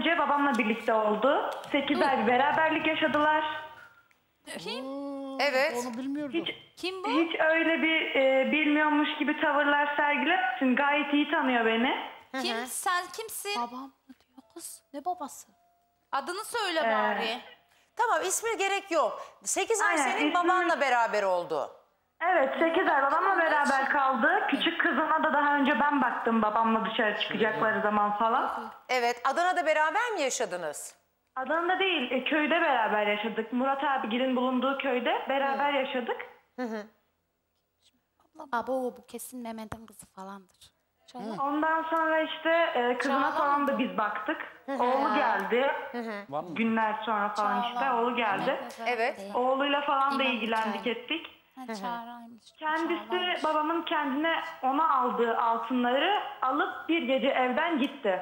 önce babamla birlikte oldu. 8 ay bir beraberlik yaşadılar. Evet. Onu bilmiyordum. Hiç, Kim bu? hiç öyle bir e, bilmiyormuş gibi tavırlar sergilemesin. Gayet iyi tanıyor beni. Kim? Sen kimsin? Babam mı diyor kız? Ne babası? Adını söyle Ee, bari. Tamam ismi gerek yok. 8 ay Aynen, senin ismi- babanla beraber oldu. Evet 8 ay babamla. Küçük kızına da daha önce ben baktım babamla dışarı çıkacakları zaman falan. Evet Adana'da beraber mi yaşadınız? Adana'da değil e, köyde beraber yaşadık. Murat abigilin bulunduğu köyde beraber yaşadık. Baba o bu kesin Mehmet'in kızı falandır. Ondan sonra işte e, kızına falan da biz baktık. Oğlu geldi. Var mı? Günler sonra falan işte oğlu geldi. Evet. Oğluyla falan da İmam ilgilendik ettik. Ha, Çağrı'ymış. Kendisi Çağrı'ymış. babamın kendine ona aldığı altınları alıp bir gece evden gitti.